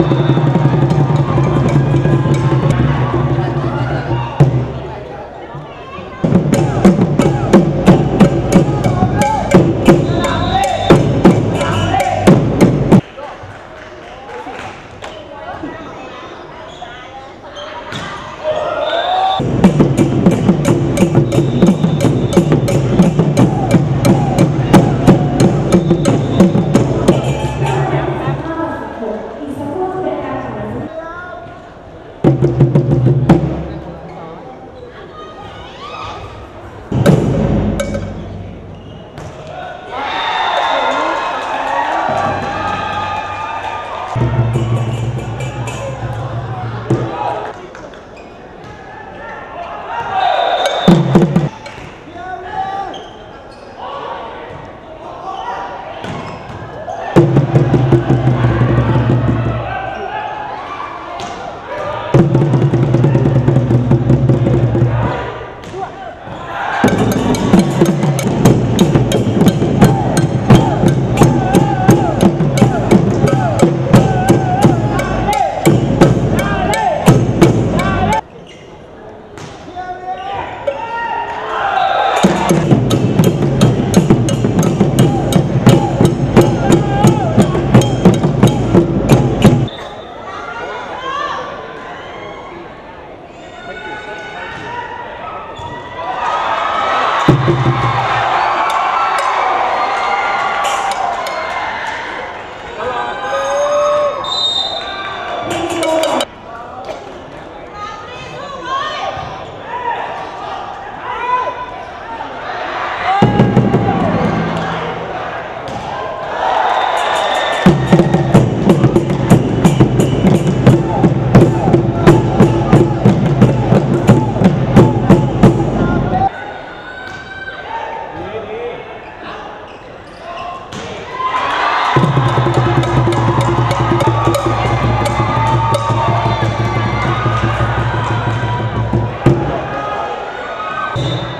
you you. เ